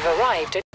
have arrived at